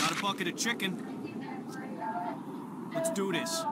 Got a bucket of chicken. Let's do this.